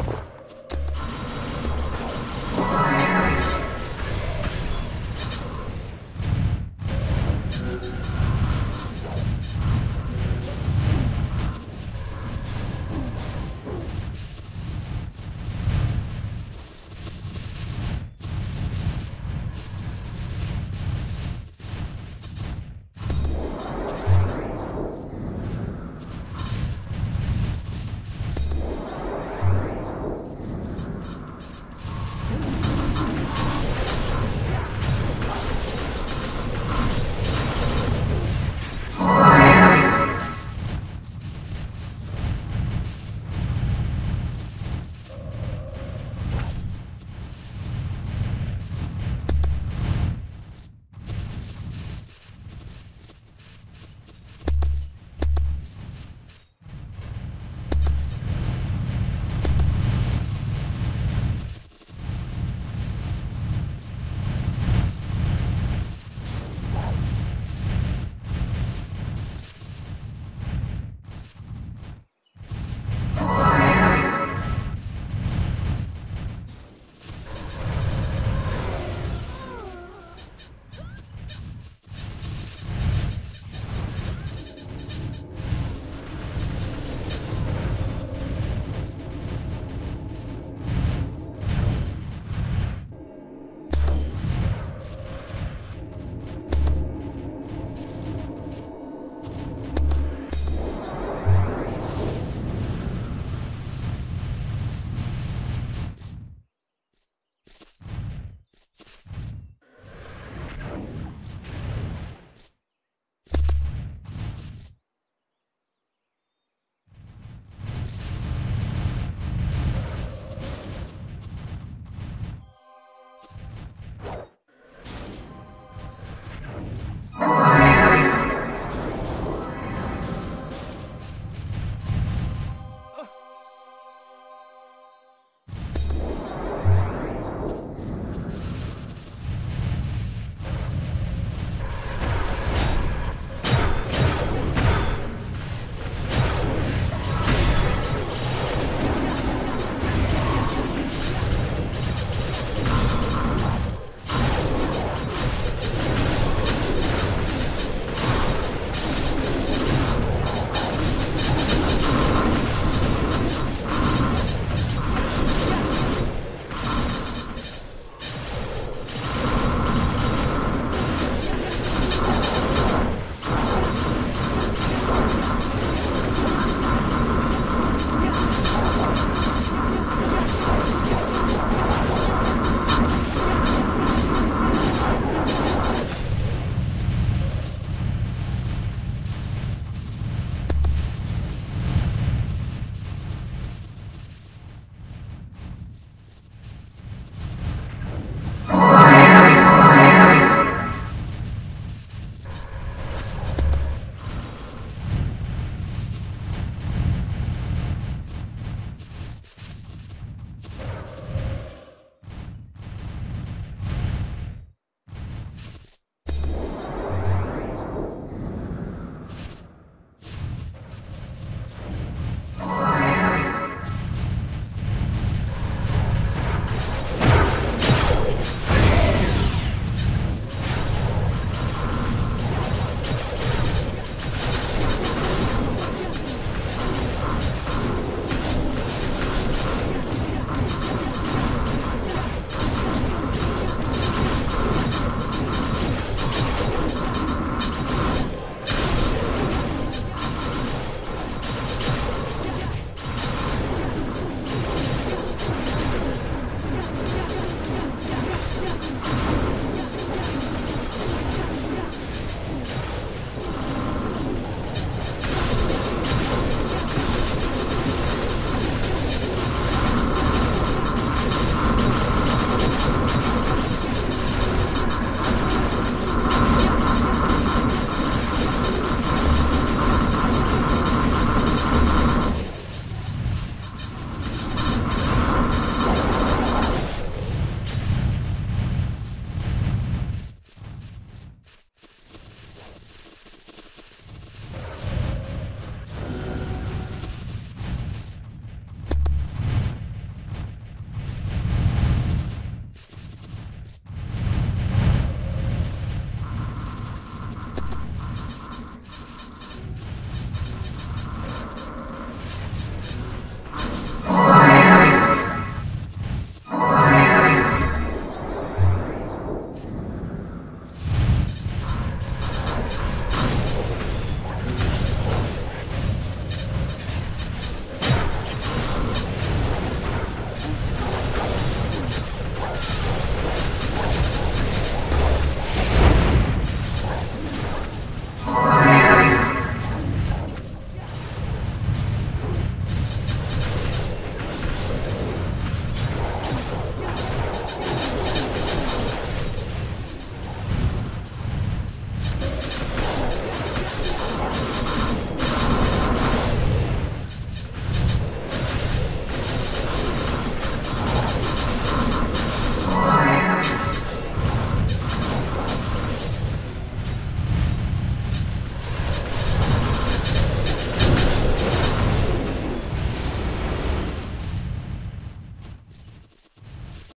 you